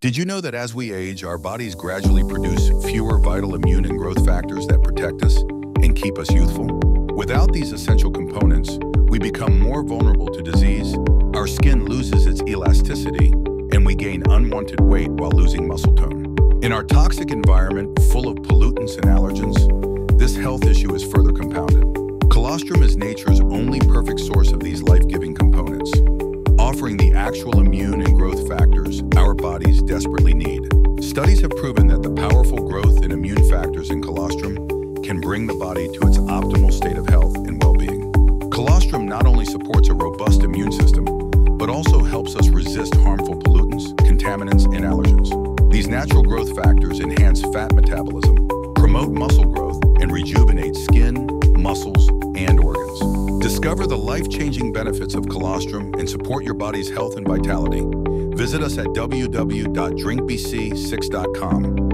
Did you know that as we age, our bodies gradually produce fewer vital immune and growth factors that protect us and keep us youthful? Without these essential components, we become more vulnerable to disease, our skin loses its elasticity, and we gain unwanted weight while losing muscle tone. In our toxic environment full of pollutants and allergens, this health issue is further compounded. Colostrum is nature's only perfect source of these life-giving components, offering the actual immune and growth factors bodies desperately need. Studies have proven that the powerful growth and immune factors in colostrum can bring the body to its optimal state of health and well-being. Colostrum not only supports a robust immune system, but also helps us resist harmful pollutants, contaminants, and allergens. These natural growth factors enhance fat metabolism, promote muscle growth, and rejuvenate skin, muscles, and organs. Discover the life-changing benefits of colostrum and support your body's health and vitality. Visit us at www.drinkbc6.com